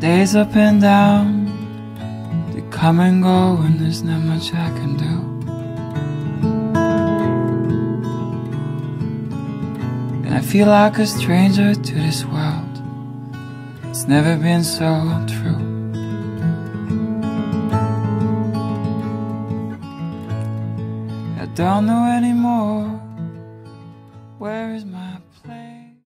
days up and down, they come and go, and there's not much I can do. And I feel like a stranger to this world. It's never been so true. I don't know anymore. Where is my place?